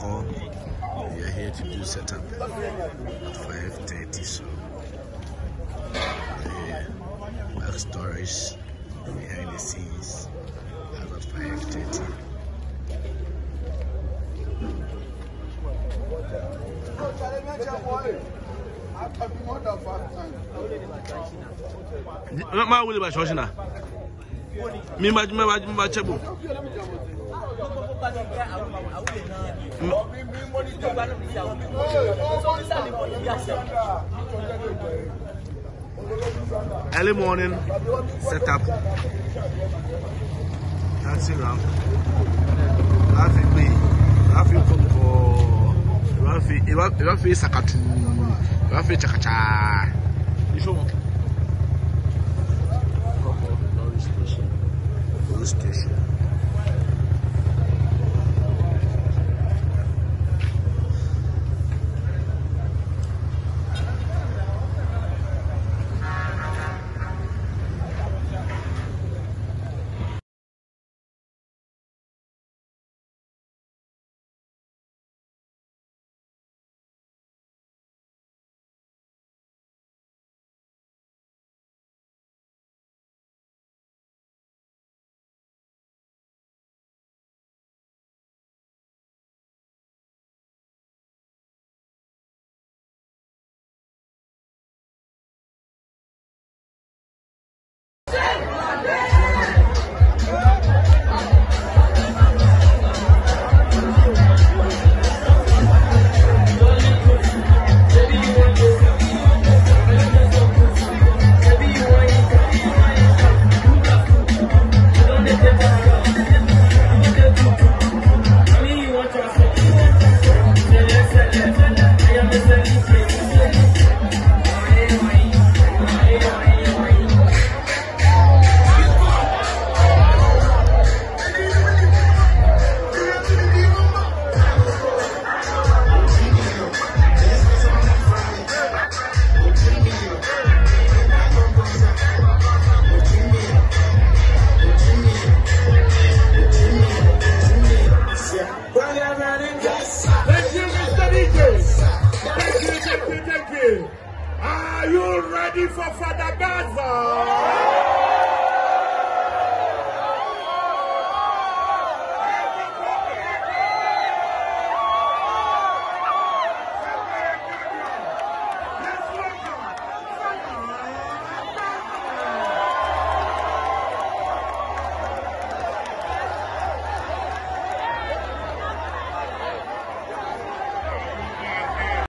Hall. We are here to do setup at 5.30, so work stories behind the scenes as of 5.30. Ma wuli ba shoshi na. Mi ma ma ma kókó bá ti gbá àwọn àwúlẹ̀ náà ni tó bá lóun sí àwọn Early morning setup. That's it, Ralph. Ralph, me. Ralph, you come for. Ralph, Ralph, Ralph, Sakatu. Ralph, Chakacha. You show up. Are you ready for Father Gaza?